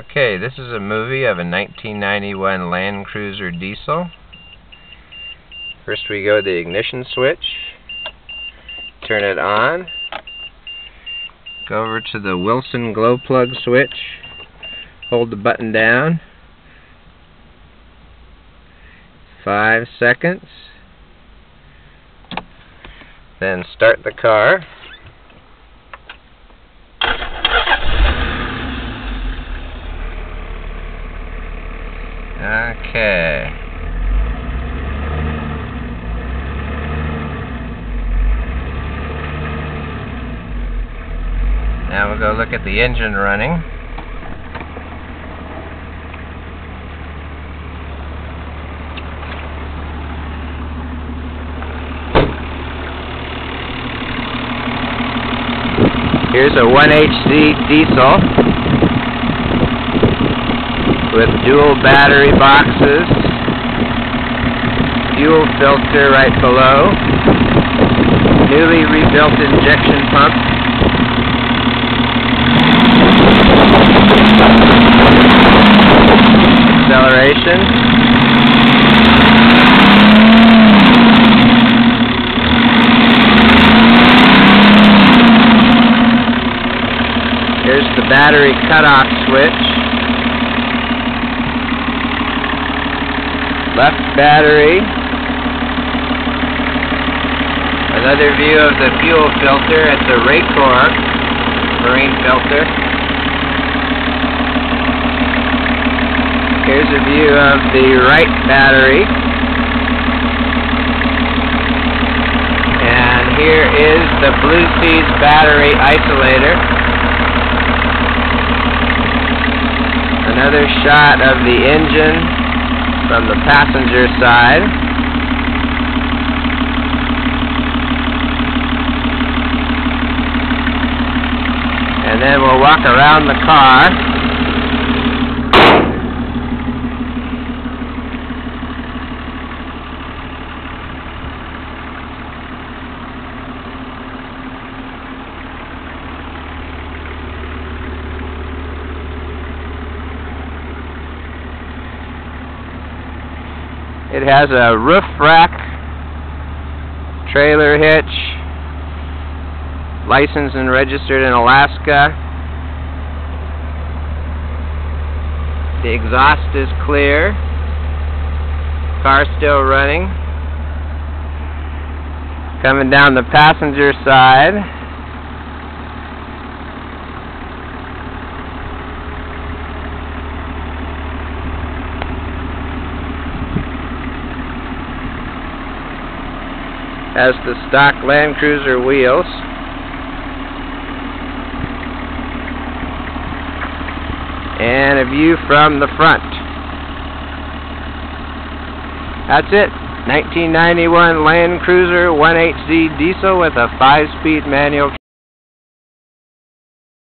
Okay, this is a movie of a 1991 Land Cruiser diesel. First we go to the ignition switch, turn it on, go over to the Wilson glow plug switch, hold the button down, five seconds, then start the car. Okay. Now we'll go look at the engine running. Here's a 1HZ diesel with dual battery boxes, fuel filter right below, newly rebuilt injection pump, acceleration, Here's the battery cutoff switch. Left battery. Another view of the fuel filter. It's a Racor marine filter. Here's a view of the right battery. And here is the Blue Seas battery isolator. Another shot of the engine from the passenger side. And then we'll walk around the car. It has a roof rack, trailer hitch, licensed and registered in Alaska. The exhaust is clear. Car still running. Coming down the passenger side. Has the stock Land Cruiser wheels. And a view from the front. That's it. 1991 Land Cruiser 1HZ diesel with a 5-speed manual